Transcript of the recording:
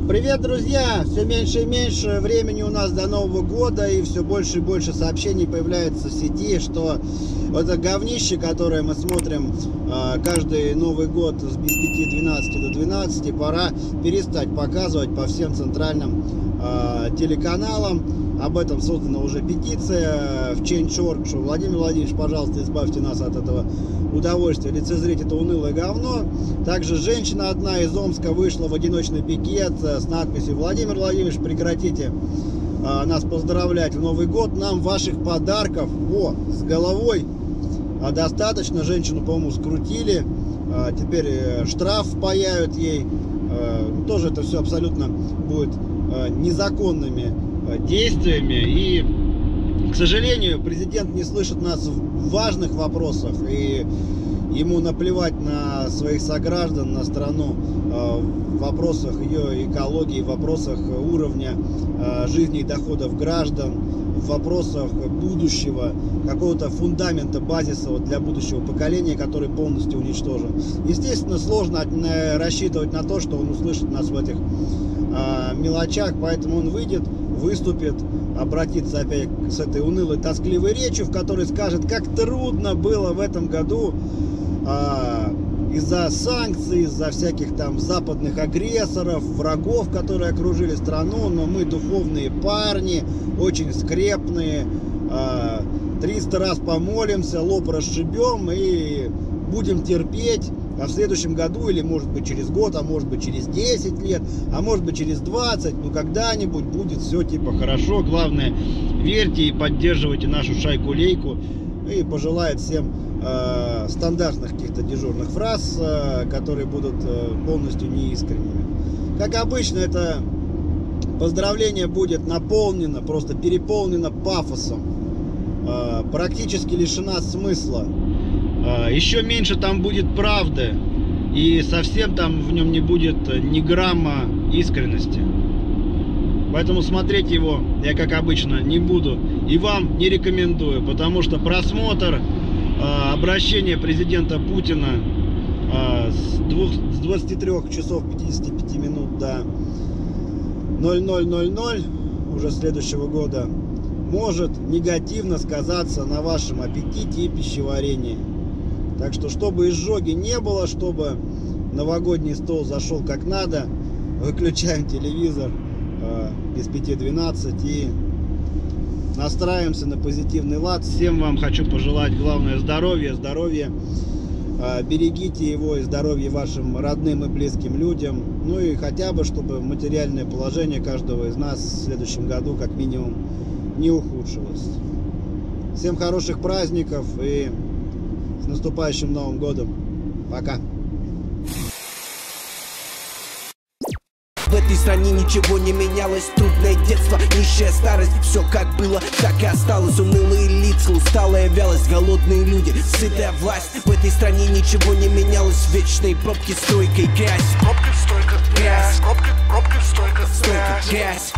Привет, друзья! Все меньше и меньше времени у нас до Нового года, и все больше и больше сообщений появляется в сети, что это говнище, которое мы смотрим э, каждый Новый год с без 5.12 до 12, пора перестать показывать по всем центральным э, телеканалам. Об этом создана уже петиция в Change.org, что Владимир Владимирович, пожалуйста, избавьте нас от этого удовольствия. Лицезреть это унылое говно. Также женщина одна из Омска вышла в одиночный пикет э, с надписью «Владимир Владимирович, прекратите э, нас поздравлять в Новый год, нам ваших подарков, о, с головой. А достаточно, женщину, по-моему, скрутили, а, теперь э, штраф паяют ей, тоже это все абсолютно будет незаконными действиями. И к сожалению, президент не слышит нас в важных вопросах, и ему наплевать на своих сограждан, на страну э, в вопросах ее экологии, в вопросах уровня э, жизни и доходов граждан, в вопросах будущего, какого-то фундамента, базиса вот для будущего поколения, который полностью уничтожен. Естественно, сложно э, рассчитывать на то, что он услышит нас в этих э, мелочах, поэтому он выйдет, выступит, обратиться опять с этой унылой, тоскливой речью, в которой скажет, как трудно было в этом году а, из-за санкций, из-за всяких там западных агрессоров, врагов, которые окружили страну, но мы духовные парни, очень скрепные, а, 300 раз помолимся, лоб расшибем и будем терпеть а в следующем году, или может быть через год, а может быть через 10 лет, а может быть через 20, ну когда-нибудь будет все типа хорошо. Главное, верьте и поддерживайте нашу шайку-лейку. И пожелает всем э, стандартных каких-то дежурных фраз, э, которые будут э, полностью неискренними. Как обычно, это поздравление будет наполнено, просто переполнено пафосом, практически лишена смысла. Еще меньше там будет правды. И совсем там в нем не будет ни грамма искренности. Поэтому смотреть его я, как обычно, не буду. И вам не рекомендую. Потому что просмотр а, обращения президента Путина а, с 23 часов 55 минут до 0000 уже следующего года может негативно сказаться на вашем аппетите и пищеварении. Так что, чтобы изжоги не было, чтобы новогодний стол зашел как надо, выключаем телевизор э, без 5.12 и настраиваемся на позитивный лад. Всем вам хочу пожелать главное здоровья, здоровья. Э, берегите его и здоровье вашим родным и близким людям. Ну и хотя бы, чтобы материальное положение каждого из нас в следующем году как минимум не ухудшилось. Всем хороших праздников и с наступающим Новым Годом. Пока. В этой стране ничего не менялось. Трудное детство, нищая старость Все как было, так и осталось. Унылые лица, усталая вялость Голодные люди, сытая власть. В этой стране ничего не менялось. Вечные пробки, стройка и грязь. Пробки столько, Грязь. Пробки, пробки столько, Столько грязь.